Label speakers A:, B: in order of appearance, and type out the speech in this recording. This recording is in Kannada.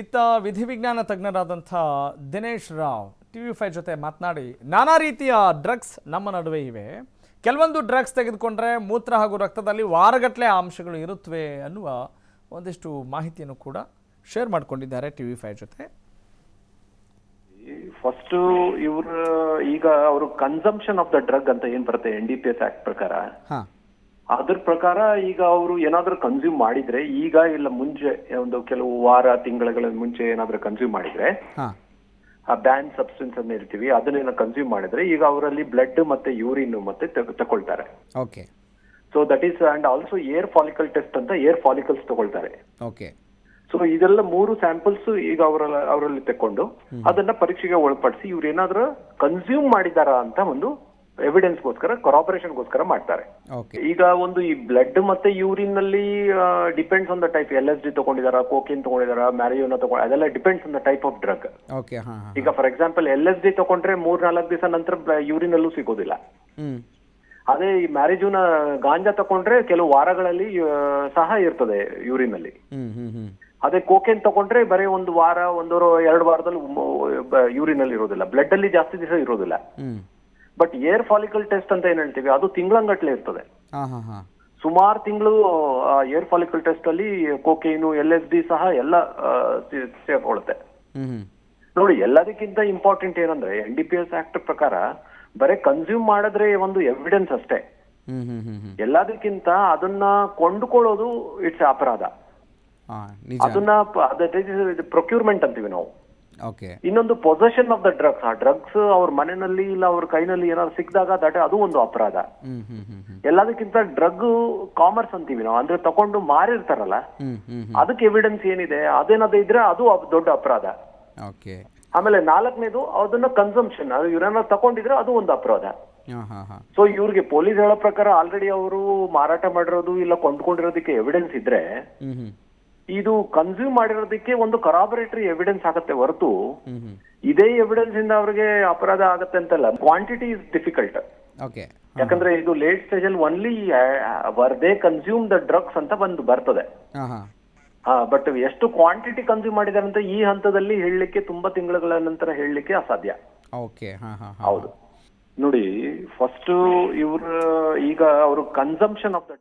A: ಇತ್ತ ವಿಧಿವಿಜ್ಞಾನ ತಜ್ಞರಾದಂಥ Dinesh Rao T V five ಜೊತೆ ಮಾತನಾಡಿ. ನಾನಾ ರೀತಿಯ ಡ್ರಗ್ಸ್ ನಮ್ಮ ನಡುವೆ ಇವೆ. ಕೆಲವೊಂದು ಡ್ರಗ್ಸ್ ತೆಗೆದುಕೊಂಡ್ರೆ ಮೂತ್ರ ಹಾಗೂ ರಕ್ತದಲ್ಲಿ ವಾರಗಟ್ಟಲೆ ಅಂಶಗಳು ಇರುತ್ತವೆ ಅನ್ನುವ ಒಂದಿಷ್ಟು ಮಾಹಿತಿಯನ್ನು ಕೂಡ ಶೇರ್ ಮಾಡಿಕೊಂಡಿದ್ದಾರೆ ಟಿ ವಿ ಫೈವ್ ಜೊತೆ.
B: ಫಸ್ಟ್ ಇವರು ಈಗ ಅವರು ಕನ್ಸಂಪ್ಷನ್ ಆಫ್ ದ ಡ್ರಗ್ ಅಂತ ಏನ್ ಬರುತ್ತೆ N D P S act ಪ್ರಕಾರ?
A: ಹಾಂ.
B: ಅದ್ರ ಪ್ರಕಾರ ಈಗ ಅವರು ಏನಾದ್ರೂ ಕನ್ಸ್ಯೂಮ್ ಮಾಡಿದ್ರೆ ಈಗ ಇಲ್ಲ ಮುಂಚೆ ಒಂದು ಕೆಲವು ವಾರ ತಿಂಗಳ ಮುಂಚೆ ಏನಾದ್ರೂ ಕನ್ಸ್ಯೂಮ್ ಮಾಡಿದ್ರೆ ಆ ಬ್ಯಾನ್ ಸಬ್ಸ್ಟೆನ್ಸ್ ಅನ್ನ ಇರ್ತೀವಿ ಅದನ್ನೇನ ಕನ್ಸ್ಯೂಮ್ ಮಾಡಿದ್ರೆ ಈಗ ಅವರಲ್ಲಿ ಬ್ಲಡ್ ಮತ್ತೆ ಯೂರಿನ್ ಮತ್ತೆ ತಗ್- ತಗೊಳ್ತಾರೆ.
A: Okay.
B: So that is and also hair follicle test ಅಂತ ಏರ್ ಫಾಲಿಕಲ್ಸ್ ತಗೊಳ್ತಾರೆ.
A: ಓಕೆ.
B: ಸೊ ಇದೆಲ್ಲ ಮೂರು ಸ್ಯಾಂಪಲ್ಸ್ ಈಗ ಅವರಲ್ಲಿ ಅವರಲ್ಲಿ ತಕೊಂಡು ಅದನ್ನ ಪರೀಕ್ಷೆಗೆ ಒಳಪಡಿಸಿ ಇವ್ರು ಏನಾದ್ರೂ ಕನ್ಸ್ಯೂಮ್ ಮಾಡಿದಾರಾ ಅಂತ ಒಂದು ಎವಿಡೆನ್ಸ್ಗೋಸ್ಕರ ಕೊರಾಪರೇಷನ್ಗೋಸ್ಕರ ಮಾಡ್ತಾರೆ. ಈಗ ಒಂದು ಈ ಬ್ಲಡ್ ಮತ್ತೆ ಯೂರಿನ್ನಲ್ಲಿ depends on the type L S D ತಗೊಂಡಿದಾರ cocaine ತಗೊಂಡಿದಾರ ಮ್ಯಾರಿಯೋನ ತಗೊಂಡ ಅದೆಲ್ಲ depends on the type of drug ಈಗ for example L S D ತಗೊಂಡ್ರೆ ಮೂರ್ ನಾಲ್ಕು ದಿವಸ ನಂತರ ಯೂರಿನ್ ಅಲ್ಲೂ ಸಿಗೋದಿಲ್ಲ. ಅದೇ ಈ ಮ್ಯಾರೇಜುನ ಗಾಂಜಾ ತಗೊಂಡ್ರೆ ಕೆಲವು ವಾರಗಳಲ್ಲಿ ಸಹ ಇರ್ತದೆ ಯೂರಿನ್ ಅಲ್ಲಿ ಅದೇ ಕೋಕೇನ್ ತಗೊಂಡ್ರೆ ಬರೀ ಒಂದು ವಾರ ಒಂದೂರು ಎರಡು ವಾರದಲ್ಲಿ ಯೂರಿನ್ ಅಲ್ಲಿ ಇರೋದಿಲ್ಲ. ಬ್ಲಡ್ ಅಲ್ಲಿ ಜಾಸ್ತಿ ದಿವಸ ಇರೋದಿಲ್ಲ. ಬಟ್ ಏರ್ ಫಾಲಿಕಲ್ ಟೆಸ್ಟ್ ಅಂತ ಏನ್ ಹೇಳ್ತೀವಿ ಅದು ತಿಂಗಳಂಗಟ್ಲೆ ಇರ್ತದೆ. ಸುಮಾರು ತಿಂಗಳು ಏರ್ ಫಾಲಿಕಲ್ ಟೆಸ್ಟ್ ಅಲ್ಲಿ ಕೋಕೇನು ಎಲ್ ಎಸ್ ಡಿ ಸಹ ಎಲ್ಲ ಸೇರ್ಕೊಳ್ಳುತ್ತೆ. ನೋಡಿ ಎಲ್ಲದಕ್ಕಿಂತ ಇಂಪಾರ್ಟೆಂಟ್ ಏನಂದ್ರೆ N D P S act ಪ್ರಕಾರ ಬರೀ ಕನ್ಸ್ಯೂಮ್ ಮಾಡಿದ್ರೆ ಒಂದು ಎವಿಡೆನ್ಸ್ ಅಷ್ಟೇ. ಎಲ್ಲದಕ್ಕಿಂತ ಅದನ್ನ ಕೊಂಡುಕೊಳ್ಳೋದು ಇಟ್ಸ್ ಅಪರಾಧ. ಅದನ್ನ ಪ್ರೊಕ್ಯೂರ್ಮೆಂಟ್ ಅಂತೀವಿ ನಾವು. ಇನ್ನೊಂದು ಪೊಸೆಷನ್ ಆಫ್ ದ ಡ್ರಗ್ಸ್ ಆ ಡ್ರಗ್ಸ್ ಅವ್ರ ಮನೆಯಲ್ಲಿ ಇಲ್ಲ ಅವ್ರ ಕೈನಲ್ಲಿ ಏನಾದ್ರು ಸಿಕ್ಕಿದಾಗ ದಟ್ ಅದು ಒಂದು ಅಪರಾಧ. ಎಲ್ಲದಕ್ಕಿಂತ ಡ್ರಗ್ ಕಾಮರ್ಸ್ ಅಂತೀವಿ ನಾವು. ಅಂದ್ರೆ ತಕೊಂಡು ಮಾರಿರ್ತಾರಲ್ಲ. ಅದಕ್ಕೆ ಎವಿಡೆನ್ಸ್ ಏನಿದೆ? ಅದೇನಾದ್ರು ಇದ್ರೆ ಅದು ದೊಡ್ಡ ಅಪರಾಧ. ಆಮೇಲೆ ನಾಲ್ಕನೇದು ಅದನ್ನ ಕನ್ಸಂಪ್ಷನ್ ಅದು ಇವ್ರನ್ನ ತಕೊಂಡಿದ್ರೆ ಅದು ಒಂದು ಅಪರಾಧ. ಸೊ ಇವ್ರಿಗೆ ಪೊಲೀಸ್ ಹೇಳೋ ಪ್ರಕಾರ ಆಲ್ರೆಡಿ ಅವರು ಮಾರಾಟ ಮಾಡಿರೋದು ಇಲ್ಲ ಕೊಂಡ್ಕೊಂಡಿರೋದಕ್ಕೆ ಎವಿಡೆನ್ಸ್ ಇದ್ರೆ ಇದು ಕನ್ಸ್ಯೂಮ್ ಮಾಡಿರೋದಕ್ಕೆ ಒಂದು ಕರಾಬರೇಟರಿ ಎವಿಡೆನ್ಸ್ ಆಗತ್ತೆ ಹೊರತು ಇದೇ ಎವಿಡೆನ್ಸ್ ಇಂದ ಅವ್ರಿಗೆ ಅಪರಾಧ ಆಗತ್ತೆ ಅಂತಲ್ಲ. ಕ್ವಾಂಟಿಟಿ ಇಸ್ ಡಿಫಿಕಲ್ಟ್
A: ಓಕೆ
B: ಯಾಕಂದ್ರೆ ಇದು ಲೇಟ್ ಸ್ಟೇಜ್ ಅಲ್ಲಿ only where they consume the drugs ಅಂತ ಬಂದು ಬರ್ತದೆ.
A: ಹಾಂ
B: ಬಟ್ ಎಷ್ಟು ಕ್ವಾಂಟಿಟಿ ಕನ್ಸ್ಯೂಮ್ ಮಾಡಿದಾರೆ ಅಂತ ಈ ಹಂತದಲ್ಲಿ ಹೇಳಲಿಕ್ಕೆ ತುಂಬಾ ತಿಂಗಳುಗಳ ನಂತರ ಹೇಳಲಿಕ್ಕೆ ಅಸಾಧ್ಯ. ಹೌದು. ನೋಡಿ ಫಸ್ಟ್ ಇವ್ರ ಈಗ ಅವರು ಕನ್ಸಂಪ್ಷನ್ ಆಫ್ ದ